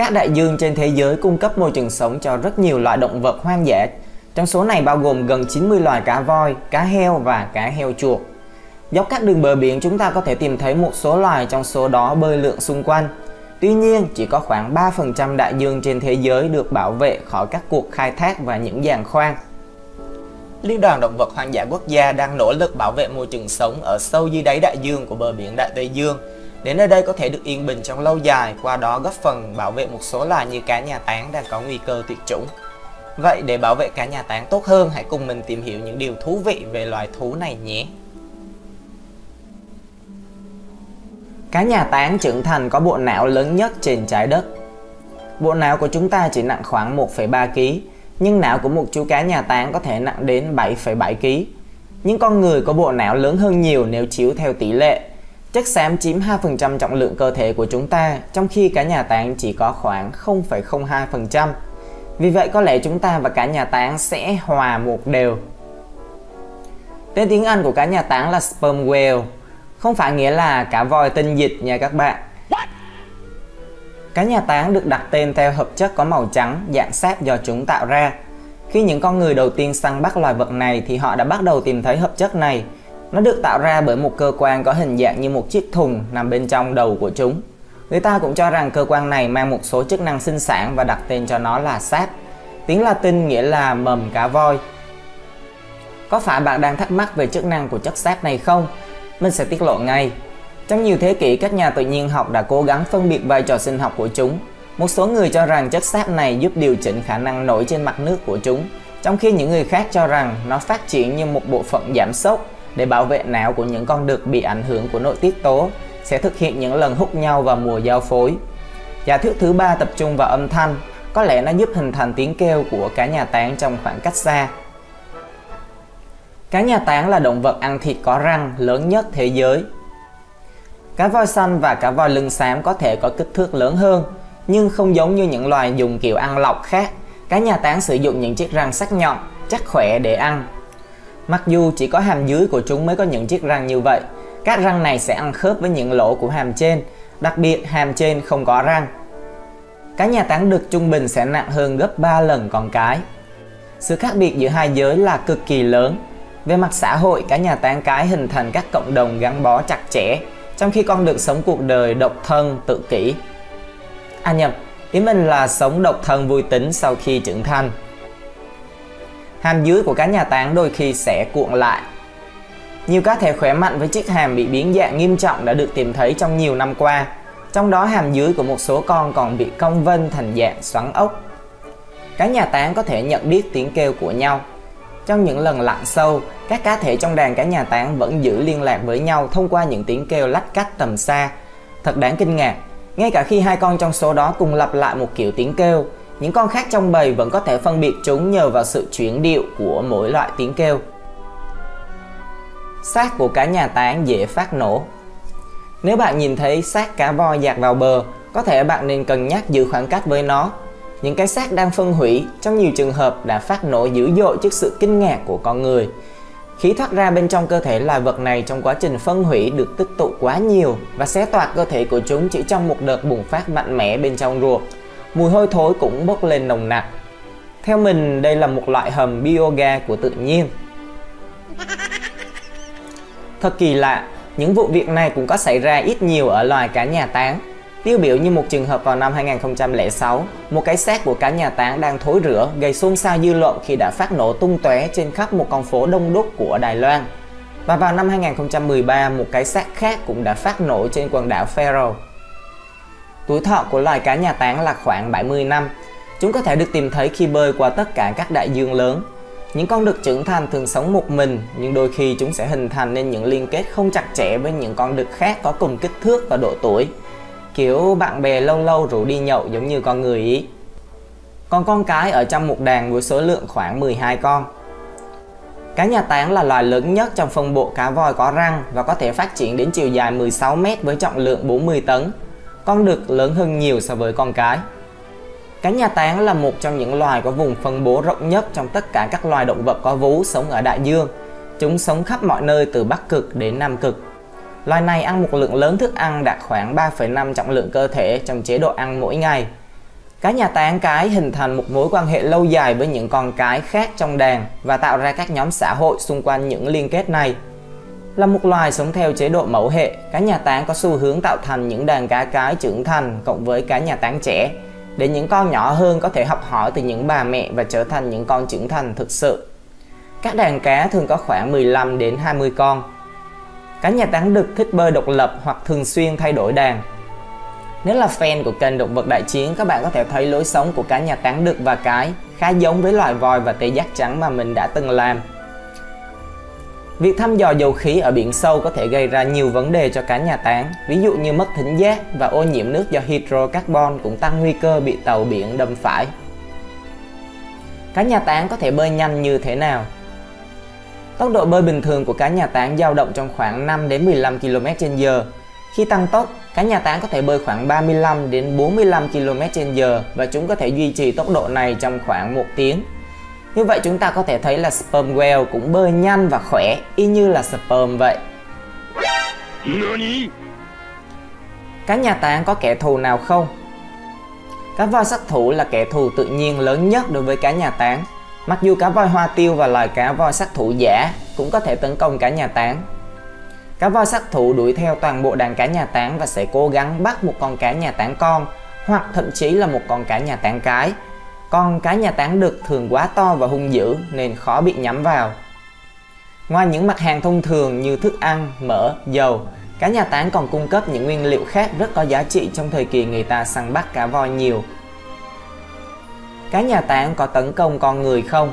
Các đại dương trên thế giới cung cấp môi trường sống cho rất nhiều loại động vật hoang dã. Trong số này bao gồm gần 90 loài cá voi, cá heo và cá heo chuột. Dọc các đường bờ biển chúng ta có thể tìm thấy một số loài trong số đó bơi lượn xung quanh. Tuy nhiên, chỉ có khoảng 3% đại dương trên thế giới được bảo vệ khỏi các cuộc khai thác và những giàn khoan. Liên đoàn Động vật Hoang dã Quốc gia đang nỗ lực bảo vệ môi trường sống ở sâu dưới đáy đại dương của bờ biển Đại Tây Dương để nơi đây có thể được yên bình trong lâu dài, qua đó góp phần bảo vệ một số loài như cá nhà táng đang có nguy cơ tuyệt chủng. Vậy để bảo vệ cá nhà táng tốt hơn, hãy cùng mình tìm hiểu những điều thú vị về loài thú này nhé. Cá nhà táng trưởng thành có bộ não lớn nhất trên trái đất. Bộ não của chúng ta chỉ nặng khoảng 1,3 kg, nhưng não của một chú cá nhà táng có thể nặng đến 7,7 kg. Những con người có bộ não lớn hơn nhiều nếu chiếu theo tỷ lệ. Chất xám chiếm 2% trọng lượng cơ thể của chúng ta, trong khi cá nhà táng chỉ có khoảng 0,02%. Vì vậy có lẽ chúng ta và cá nhà táng sẽ hòa một đều. Tên tiếng Anh của cá nhà táng là sperm whale, không phải nghĩa là cá voi tinh dịch nha các bạn. Cá nhà táng được đặt tên theo hợp chất có màu trắng, dạng sáp do chúng tạo ra. Khi những con người đầu tiên săn bắt loài vật này thì họ đã bắt đầu tìm thấy hợp chất này. Nó được tạo ra bởi một cơ quan có hình dạng như một chiếc thùng nằm bên trong đầu của chúng. Người ta cũng cho rằng cơ quan này mang một số chức năng sinh sản và đặt tên cho nó là sáp. Tiếng Latin nghĩa là mầm cá voi. Có phải bạn đang thắc mắc về chức năng của chất sáp này không? Mình sẽ tiết lộ ngay. Trong nhiều thế kỷ, các nhà tự nhiên học đã cố gắng phân biệt vai trò sinh học của chúng. Một số người cho rằng chất sáp này giúp điều chỉnh khả năng nổi trên mặt nước của chúng, trong khi những người khác cho rằng nó phát triển như một bộ phận giảm sốc để bảo vệ não của những con đực bị ảnh hưởng của nội tiết tố, sẽ thực hiện những lần hút nhau vào mùa giao phối. Giả thuyết thứ ba tập trung vào âm thanh, có lẽ nó giúp hình thành tiếng kêu của cá nhà táng trong khoảng cách xa. Cá nhà táng là động vật ăn thịt có răng lớn nhất thế giới. Cá voi xanh và cá voi lưng xám có thể có kích thước lớn hơn, nhưng không giống như những loài dùng kiểu ăn lọc khác. Cá nhà táng sử dụng những chiếc răng sắc nhọn, chắc khỏe để ăn. Mặc dù chỉ có hàm dưới của chúng mới có những chiếc răng như vậy, các răng này sẽ ăn khớp với những lỗ của hàm trên, đặc biệt hàm trên không có răng. Cá nhà táng đực trung bình sẽ nặng hơn gấp 3 lần con cái. Sự khác biệt giữa hai giới là cực kỳ lớn. Về mặt xã hội, cá nhà táng cái hình thành các cộng đồng gắn bó chặt chẽ, trong khi con được sống cuộc đời độc thân, tự kỷ. À nhập, ý mình là sống độc thân vui tính sau khi trưởng thành. Hàm dưới của cá nhà táng đôi khi sẽ cuộn lại. Nhiều cá thể khỏe mạnh với chiếc hàm bị biến dạng nghiêm trọng đã được tìm thấy trong nhiều năm qua. Trong đó hàm dưới của một số con còn bị cong vênh thành dạng xoắn ốc. Cá nhà táng có thể nhận biết tiếng kêu của nhau. Trong những lần lặn sâu, các cá thể trong đàn cá nhà táng vẫn giữ liên lạc với nhau thông qua những tiếng kêu lách cách tầm xa. Thật đáng kinh ngạc, ngay cả khi hai con trong số đó cùng lặp lại một kiểu tiếng kêu, những con khác trong bầy vẫn có thể phân biệt chúng nhờ vào sự chuyển điệu của mỗi loại tiếng kêu. Xác của cá nhà táng dễ phát nổ. Nếu bạn nhìn thấy xác cá voi dạt vào bờ, có thể bạn nên cân nhắc giữ khoảng cách với nó. Những cái xác đang phân hủy trong nhiều trường hợp đã phát nổ dữ dội trước sự kinh ngạc của con người. Khí thoát ra bên trong cơ thể loài vật này trong quá trình phân hủy được tích tụ quá nhiều và xé toạc cơ thể của chúng chỉ trong một đợt bùng phát mạnh mẽ bên trong ruột. Mùi hôi thối cũng bốc lên nồng nặc. Theo mình, đây là một loại hầm bioga của tự nhiên. Thật kỳ lạ, những vụ việc này cũng có xảy ra ít nhiều ở loài cá nhà táng. Tiêu biểu như một trường hợp vào năm 2006, một cái xác của cá nhà táng đang thối rữa gây xôn xao dư luận khi đã phát nổ tung tóe trên khắp một con phố đông đúc của Đài Loan. Và vào năm 2013, một cái xác khác cũng đã phát nổ trên quần đảo Faroe. Tuổi thọ của loài cá nhà táng là khoảng 70 năm. Chúng có thể được tìm thấy khi bơi qua tất cả các đại dương lớn. Những con đực trưởng thành thường sống một mình, nhưng đôi khi chúng sẽ hình thành nên những liên kết không chặt chẽ với những con đực khác có cùng kích thước và độ tuổi kiểu bạn bè lâu lâu rủ đi nhậu giống như con người ý. Còn con cái ở trong một đàn với số lượng khoảng 12 con. Cá nhà táng là loài lớn nhất trong phân bộ cá voi có răng và có thể phát triển đến chiều dài 16 m với trọng lượng 40 tấn. Con được lớn hơn nhiều so với con cái. Cá nhà táng là một trong những loài có vùng phân bố rộng nhất trong tất cả các loài động vật có vú sống ở đại dương. Chúng sống khắp mọi nơi từ Bắc Cực đến Nam Cực. Loài này ăn một lượng lớn thức ăn đạt khoảng 3,5 trọng lượng cơ thể trong chế độ ăn mỗi ngày. Cá nhà tán cái hình thành một mối quan hệ lâu dài với những con cái khác trong đàn và tạo ra các nhóm xã hội xung quanh những liên kết này. Là một loài sống theo chế độ mẫu hệ, cá nhà táng có xu hướng tạo thành những đàn cá cái trưởng thành cộng với cá nhà táng trẻ để những con nhỏ hơn có thể học hỏi từ những bà mẹ và trở thành những con trưởng thành thực sự. Các đàn cá thường có khoảng 15 đến 20 con. Cá nhà táng đực thích bơi độc lập hoặc thường xuyên thay đổi đàn. Nếu là fan của kênh Động vật Đại Chiến, các bạn có thể thấy lối sống của cá nhà táng đực và cái khá giống với loài voi và tê giác trắng mà mình đã từng làm. Việc thăm dò dầu khí ở biển sâu có thể gây ra nhiều vấn đề cho cá nhà táng, ví dụ như mất thính giác và ô nhiễm nước do hydrocarbon cũng tăng nguy cơ bị tàu biển đâm phải. Cá nhà táng có thể bơi nhanh như thế nào? Tốc độ bơi bình thường của cá nhà táng dao động trong khoảng 5 đến 15 km/h. Khi tăng tốc, cá nhà táng có thể bơi khoảng 35 đến 45 km/h và chúng có thể duy trì tốc độ này trong khoảng 1 tiếng. Như vậy chúng ta có thể thấy là sperm whale cũng bơi nhanh và khỏe y như là sperm vậy. Cá nhà tán có kẻ thù nào không? Cá voi sát thủ là kẻ thù tự nhiên lớn nhất đối với cá nhà tán. Mặc dù cá voi hoa tiêu và loài cá voi sát thủ giả cũng có thể tấn công cá nhà tán. Cá voi sát thủ đuổi theo toàn bộ đàn cá nhà tán và sẽ cố gắng bắt một con cá nhà tán con hoặc thậm chí là một con cá nhà tán cái con cá nhà táng đực thường quá to và hung dữ nên khó bị nhắm vào. Ngoài những mặt hàng thông thường như thức ăn, mỡ, dầu, cá nhà tán còn cung cấp những nguyên liệu khác rất có giá trị trong thời kỳ người ta săn bắt cá voi nhiều. Cá nhà tán có tấn công con người không?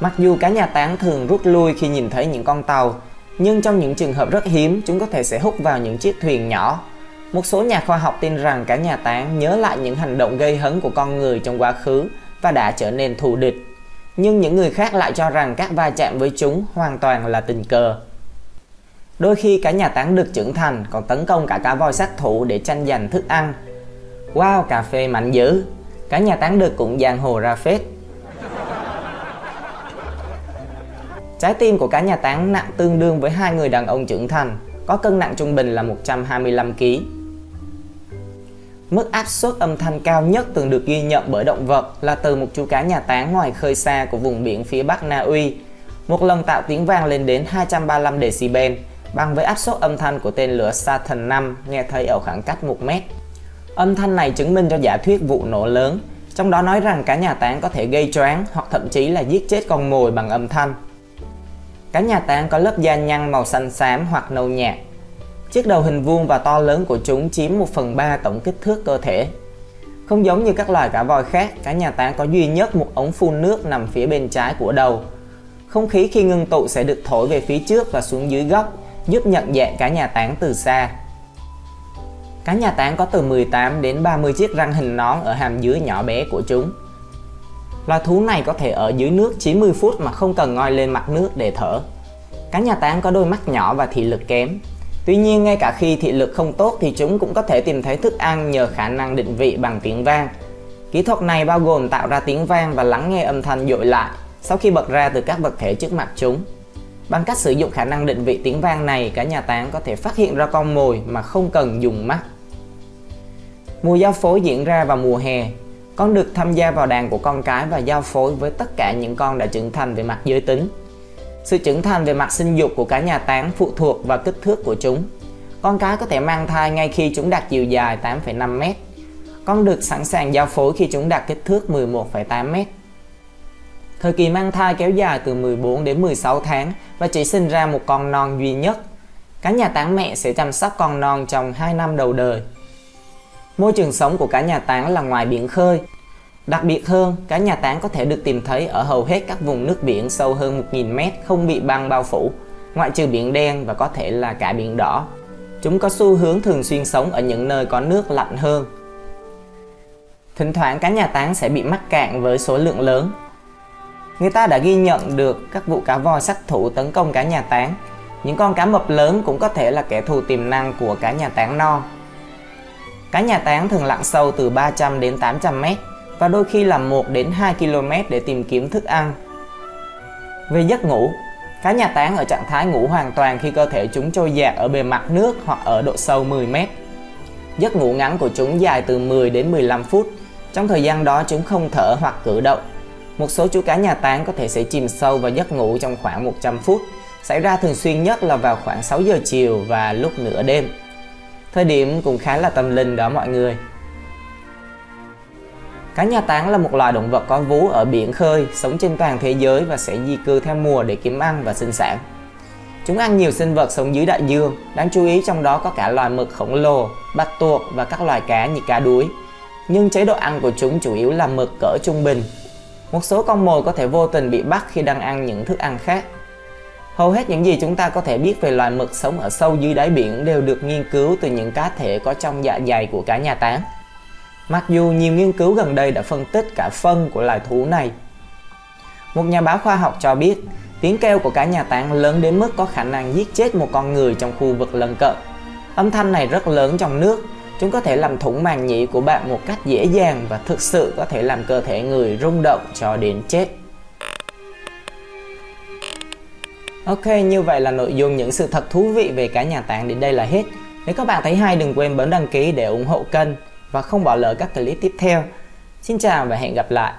Mặc dù cá nhà tán thường rút lui khi nhìn thấy những con tàu, nhưng trong những trường hợp rất hiếm, chúng có thể sẽ hút vào những chiếc thuyền nhỏ một số nhà khoa học tin rằng cả nhà táng nhớ lại những hành động gây hấn của con người trong quá khứ và đã trở nên thù địch. Nhưng những người khác lại cho rằng các va chạm với chúng hoàn toàn là tình cờ. Đôi khi cả nhà táng được trưởng thành còn tấn công cả cá voi sát thủ để tranh giành thức ăn. Wow, cà phê mạnh dữ! Cả nhà táng được cũng giang hồ ra phết. Trái tim của cá nhà táng nặng tương đương với hai người đàn ông trưởng thành, có cân nặng trung bình là 125 kg. Mức áp suất âm thanh cao nhất từng được ghi nhận bởi động vật là từ một chú cá nhà táng ngoài khơi xa của vùng biển phía Bắc Na Uy. Một lần tạo tiếng vang lên đến 235 decibel, bằng với áp suất âm thanh của tên lửa Saturn 5 nghe thấy ở khoảng cách 1 mét. Âm thanh này chứng minh cho giả thuyết vụ nổ lớn, trong đó nói rằng cá nhà táng có thể gây choáng hoặc thậm chí là giết chết con mồi bằng âm thanh. Cá nhà táng có lớp da nhăn màu xanh xám hoặc nâu nhạt, Chiếc đầu hình vuông và to lớn của chúng chiếm 1 phần 3 tổng kích thước cơ thể. Không giống như các loài cá voi khác, cá nhà táng có duy nhất một ống phun nước nằm phía bên trái của đầu. Không khí khi ngưng tụ sẽ được thổi về phía trước và xuống dưới góc, giúp nhận dạng cá nhà táng từ xa. Cá nhà táng có từ 18 đến 30 chiếc răng hình nón ở hàm dưới nhỏ bé của chúng. Loài thú này có thể ở dưới nước 90 phút mà không cần ngoi lên mặt nước để thở. Cá nhà táng có đôi mắt nhỏ và thị lực kém, Tuy nhiên ngay cả khi thị lực không tốt thì chúng cũng có thể tìm thấy thức ăn nhờ khả năng định vị bằng tiếng vang. Kỹ thuật này bao gồm tạo ra tiếng vang và lắng nghe âm thanh dội lại sau khi bật ra từ các vật thể trước mặt chúng. Bằng cách sử dụng khả năng định vị tiếng vang này, cả nhà táng có thể phát hiện ra con mồi mà không cần dùng mắt. Mùa giao phối diễn ra vào mùa hè. Con được tham gia vào đàn của con cái và giao phối với tất cả những con đã trưởng thành về mặt giới tính. Sự trưởng thành về mặt sinh dục của cá nhà táng phụ thuộc vào kích thước của chúng. Con cái có thể mang thai ngay khi chúng đạt chiều dài 8,5 m. Con được sẵn sàng giao phối khi chúng đạt kích thước 11,8 m. Thời kỳ mang thai kéo dài từ 14 đến 16 tháng và chỉ sinh ra một con non duy nhất. Cá nhà táng mẹ sẽ chăm sóc con non trong 2 năm đầu đời. Môi trường sống của cá nhà táng là ngoài biển khơi Đặc biệt hơn, cá nhà táng có thể được tìm thấy ở hầu hết các vùng nước biển sâu hơn 1.000 mét không bị băng bao phủ, ngoại trừ biển đen và có thể là cả biển đỏ. Chúng có xu hướng thường xuyên sống ở những nơi có nước lạnh hơn. Thỉnh thoảng cá nhà táng sẽ bị mắc cạn với số lượng lớn. Người ta đã ghi nhận được các vụ cá voi sát thủ tấn công cá nhà táng. Những con cá mập lớn cũng có thể là kẻ thù tiềm năng của cá nhà táng non. Cá nhà táng thường lặn sâu từ 300 đến 800 mét và đôi khi là 1 đến 2 km để tìm kiếm thức ăn. Về giấc ngủ, cá nhà tán ở trạng thái ngủ hoàn toàn khi cơ thể chúng trôi dạt ở bề mặt nước hoặc ở độ sâu 10 mét. Giấc ngủ ngắn của chúng dài từ 10 đến 15 phút. Trong thời gian đó chúng không thở hoặc cử động. Một số chú cá nhà táng có thể sẽ chìm sâu vào giấc ngủ trong khoảng 100 phút, xảy ra thường xuyên nhất là vào khoảng 6 giờ chiều và lúc nửa đêm. Thời điểm cũng khá là tâm linh đó mọi người. Cá nhà táng là một loài động vật có vú ở biển khơi, sống trên toàn thế giới và sẽ di cư theo mùa để kiếm ăn và sinh sản. Chúng ăn nhiều sinh vật sống dưới đại dương, đáng chú ý trong đó có cả loài mực khổng lồ, bạch tuộc và các loài cá như cá đuối. Nhưng chế độ ăn của chúng chủ yếu là mực cỡ trung bình. Một số con mồi có thể vô tình bị bắt khi đang ăn những thức ăn khác. Hầu hết những gì chúng ta có thể biết về loài mực sống ở sâu dưới đáy biển đều được nghiên cứu từ những cá thể có trong dạ dày của cá nhà táng. Mặc dù nhiều nghiên cứu gần đây đã phân tích cả phân của loài thú này. Một nhà báo khoa học cho biết, tiếng kêu của cá nhà táng lớn đến mức có khả năng giết chết một con người trong khu vực lân cận. Âm thanh này rất lớn trong nước, chúng có thể làm thủng màng nhĩ của bạn một cách dễ dàng và thực sự có thể làm cơ thể người rung động cho đến chết. Ok, như vậy là nội dung những sự thật thú vị về cá nhà táng đến đây là hết. Nếu các bạn thấy hay đừng quên bấm đăng ký để ủng hộ kênh và không bỏ lỡ các clip tiếp theo. Xin chào và hẹn gặp lại.